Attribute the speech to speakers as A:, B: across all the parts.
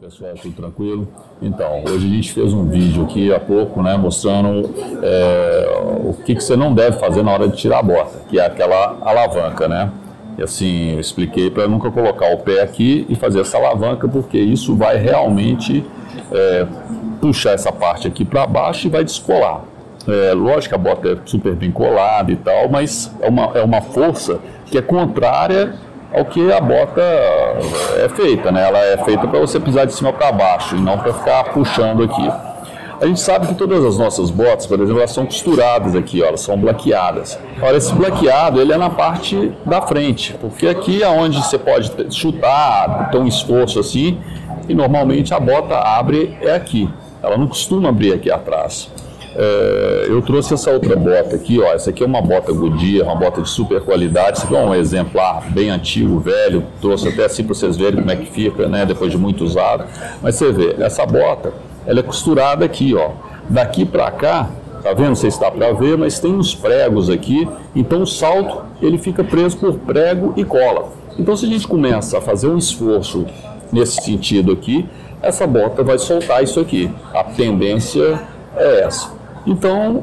A: pessoal, tudo tranquilo? Então, hoje a gente fez um vídeo aqui há pouco, né, mostrando é, o que, que você não deve fazer na hora de tirar a bota, que é aquela alavanca, né? E assim, eu expliquei para nunca colocar o pé aqui e fazer essa alavanca, porque isso vai realmente é, puxar essa parte aqui para baixo e vai descolar. É, lógico a bota é super bem colada e tal, mas é uma, é uma força que é contrária ao que a bota é feita, né? Ela é feita para você pisar de cima para baixo e não para ficar puxando aqui. A gente sabe que todas as nossas botas, por exemplo, elas são costuradas aqui, ó, elas são blaqueadas. Olha, esse blaqueado ele é na parte da frente, porque aqui é onde você pode chutar, ter um esforço assim, e normalmente a bota abre é aqui. Ela não costuma abrir aqui atrás. É, eu trouxe essa outra bota aqui, ó. Essa aqui é uma bota Goodyear, uma bota de super qualidade. Esse aqui é um exemplar bem antigo, velho. Trouxe até assim para vocês verem como é que fica, né? Depois de muito usado. Mas você vê, essa bota, ela é costurada aqui, ó. Daqui para cá, tá vendo? Se está para ver, mas tem uns pregos aqui. Então o salto ele fica preso por prego e cola. Então se a gente começa a fazer um esforço nesse sentido aqui, essa bota vai soltar isso aqui. A tendência é essa. Então,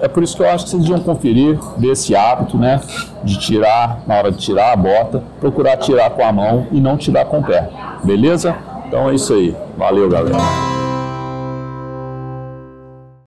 A: é por isso que eu acho que vocês deviam conferir desse hábito, né? De tirar, na hora de tirar a bota, procurar tirar com a mão e não tirar com o pé. Beleza? Então é isso aí. Valeu, galera.